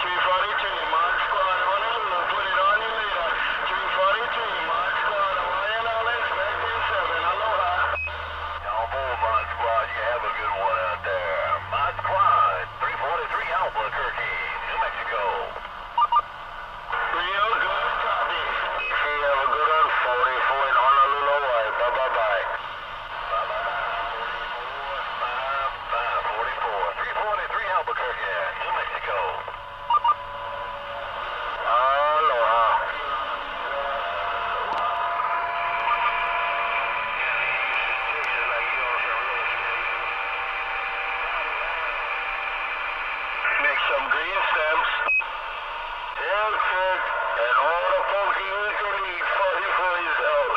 Chief Arrington. some green stamps. One cent and all the folks he usually need for his for his health.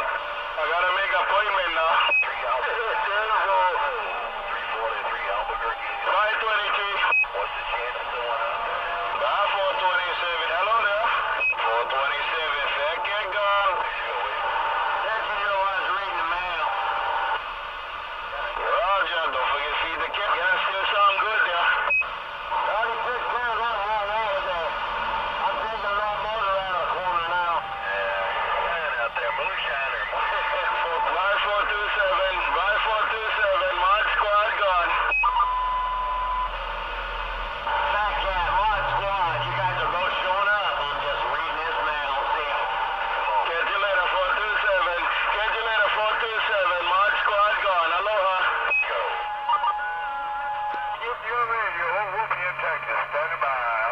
I gotta make an appointment now. Three Albuquerque. Three Albuquerque. Nine twenty-three. What's the chance? Your radio, Whoopie in Texas, standing by.